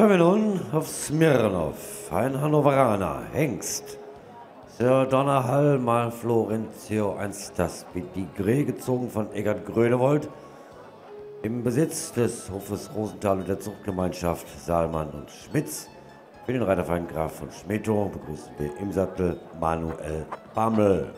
Kommen wir nun auf Smirnov, ein Hannoveraner, Hengst. Sir Donnerhall mal Florentio Pedigree gezogen von Eggert Grönewold, im Besitz des Hofes Rosenthal und der Zuchtgemeinschaft Saalmann und Schmitz. Für den Reiterverein Graf von Schmeto begrüßen wir im Sattel Manuel Bammel.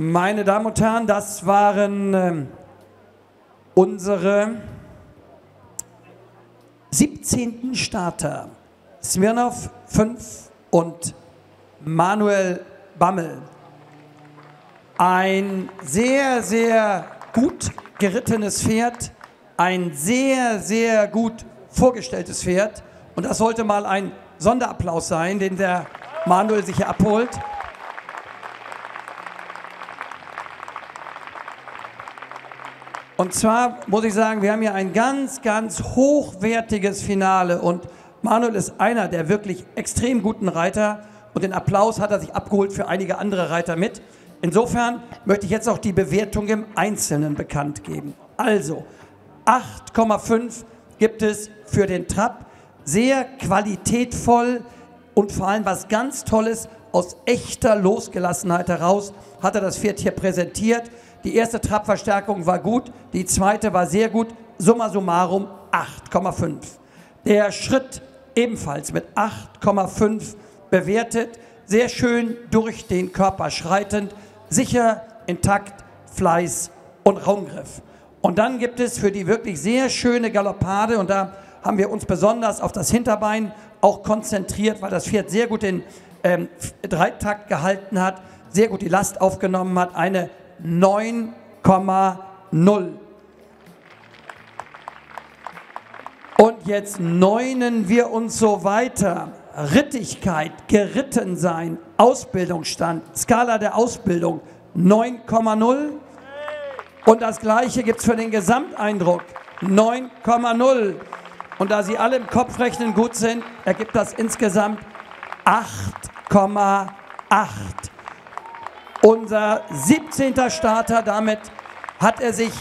Meine Damen und Herren, das waren ähm, unsere 17. Starter. Smirnov 5 und Manuel Bammel. Ein sehr, sehr gut gerittenes Pferd, ein sehr, sehr gut vorgestelltes Pferd. Und das sollte mal ein Sonderapplaus sein, den der Manuel sich hier abholt. Und zwar muss ich sagen, wir haben hier ein ganz, ganz hochwertiges Finale und Manuel ist einer der wirklich extrem guten Reiter und den Applaus hat er sich abgeholt für einige andere Reiter mit. Insofern möchte ich jetzt auch die Bewertung im Einzelnen bekannt geben. Also 8,5 gibt es für den Trab. Sehr qualitätvoll und vor allem was ganz Tolles aus echter Losgelassenheit heraus hat er das Pferd hier präsentiert. Die erste Trabverstärkung war gut, die zweite war sehr gut. Summa summarum 8,5. Der Schritt ebenfalls mit 8,5 bewertet. Sehr schön durch den Körper schreitend, sicher, intakt, Fleiß und Raumgriff. Und dann gibt es für die wirklich sehr schöne Galoppade, und da haben wir uns besonders auf das Hinterbein auch konzentriert, weil das Pferd sehr gut den ähm, Dreitakt gehalten hat, sehr gut die Last aufgenommen hat, eine 9,0. Und jetzt neunen wir uns so weiter. Rittigkeit, geritten sein, Ausbildungsstand, Skala der Ausbildung 9,0. Und das gleiche gibt es für den Gesamteindruck 9,0. Und da Sie alle im Kopfrechnen gut sind, ergibt das insgesamt 8,8. Unser 17. Starter, damit hat er sich